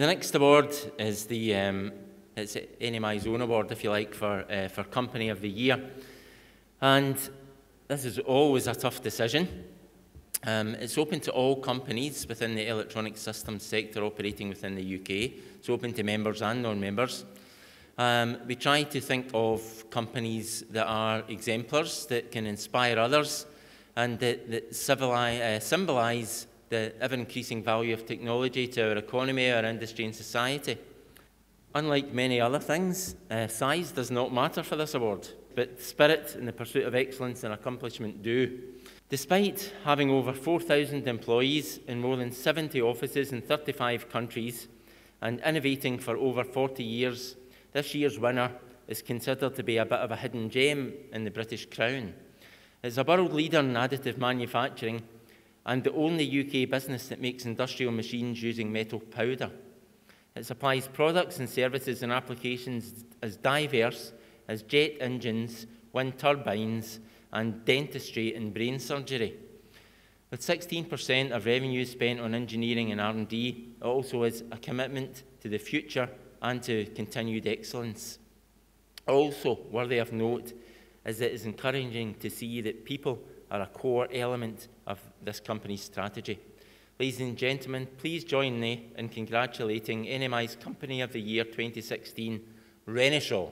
The next award is the um, it's NMI's own award, if you like, for, uh, for Company of the Year. And this is always a tough decision. Um, it's open to all companies within the electronic systems sector operating within the UK. It's open to members and non-members. Um, we try to think of companies that are exemplars, that can inspire others, and that, that uh, symbolise the ever-increasing value of technology to our economy, our industry and society. Unlike many other things, uh, size does not matter for this award, but spirit and the pursuit of excellence and accomplishment do. Despite having over 4,000 employees in more than 70 offices in 35 countries and innovating for over 40 years, this year's winner is considered to be a bit of a hidden gem in the British Crown. It's a world leader in additive manufacturing and the only UK business that makes industrial machines using metal powder. It supplies products and services and applications as diverse as jet engines, wind turbines, and dentistry and brain surgery. With 16% of revenue spent on engineering and R&D, it also is a commitment to the future and to continued excellence. Also worthy of note is that it is encouraging to see that people are a core element of this company's strategy. Ladies and gentlemen, please join me in congratulating NMI's Company of the Year 2016, Renishaw.